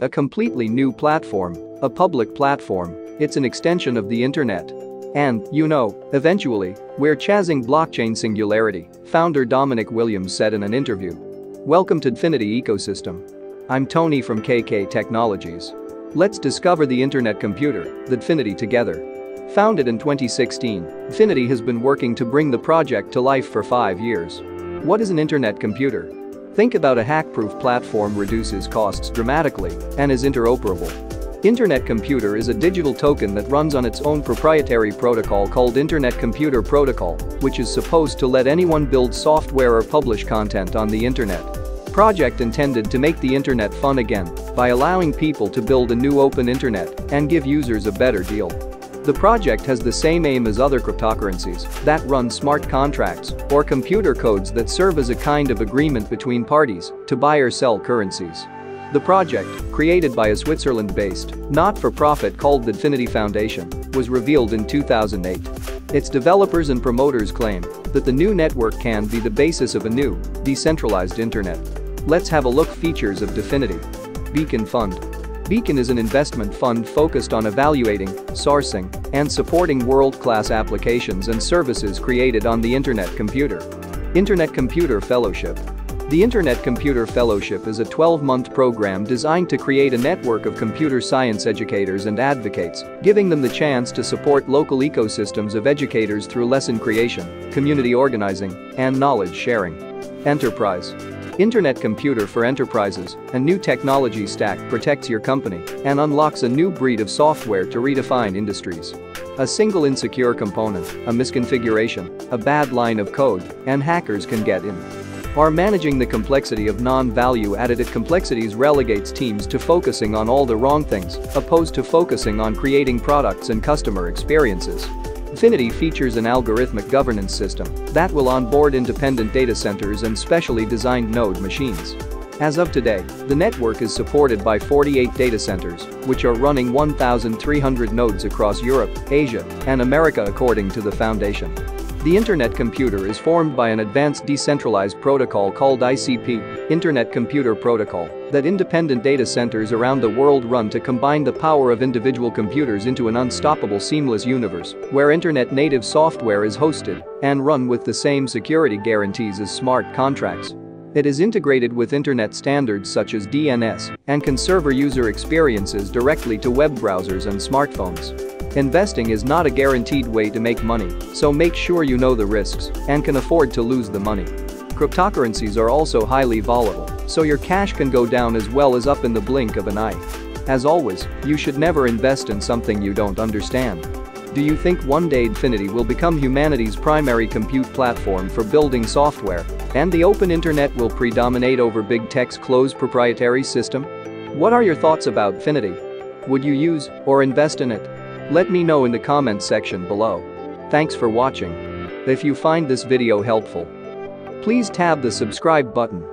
A completely new platform, a public platform, it's an extension of the internet. And, you know, eventually, we're chasing blockchain singularity, founder Dominic Williams said in an interview. Welcome to Dfinity Ecosystem. I'm Tony from KK Technologies. Let's discover the internet computer, the Dfinity together. Founded in 2016, Dfinity has been working to bring the project to life for five years. What is an internet computer? Think about a hack-proof platform reduces costs dramatically and is interoperable. Internet Computer is a digital token that runs on its own proprietary protocol called Internet Computer Protocol, which is supposed to let anyone build software or publish content on the internet. Project intended to make the internet fun again by allowing people to build a new open internet and give users a better deal. The project has the same aim as other cryptocurrencies that run smart contracts or computer codes that serve as a kind of agreement between parties to buy or sell currencies. The project, created by a Switzerland-based, not-for-profit called the Dfinity Foundation, was revealed in 2008. Its developers and promoters claim that the new network can be the basis of a new, decentralized internet. Let's have a look features of Dfinity. Beacon Fund Beacon is an investment fund focused on evaluating, sourcing, and supporting world-class applications and services created on the Internet computer. Internet Computer Fellowship the Internet Computer Fellowship is a 12-month program designed to create a network of computer science educators and advocates, giving them the chance to support local ecosystems of educators through lesson creation, community organizing, and knowledge sharing. Enterprise Internet Computer for Enterprises, a new technology stack protects your company and unlocks a new breed of software to redefine industries. A single insecure component, a misconfiguration, a bad line of code, and hackers can get in. Are managing the complexity of non-value added complexities relegates teams to focusing on all the wrong things, opposed to focusing on creating products and customer experiences. Dfinity features an algorithmic governance system that will onboard independent data centers and specially designed node machines. As of today, the network is supported by 48 data centers, which are running 1,300 nodes across Europe, Asia, and America according to the foundation. The Internet computer is formed by an advanced decentralized protocol called ICP, Internet Computer Protocol, that independent data centers around the world run to combine the power of individual computers into an unstoppable seamless universe where internet native software is hosted and run with the same security guarantees as smart contracts. It is integrated with internet standards such as DNS and can serve user experiences directly to web browsers and smartphones. Investing is not a guaranteed way to make money, so make sure you know the risks and can afford to lose the money. Cryptocurrencies are also highly volatile, so your cash can go down as well as up in the blink of an eye. As always, you should never invest in something you don't understand. Do you think one day Dfinity will become humanity's primary compute platform for building software and the open internet will predominate over big tech's closed proprietary system? What are your thoughts about Dfinity? Would you use or invest in it? Let me know in the comments section below. Thanks for watching. If you find this video helpful, please tab the subscribe button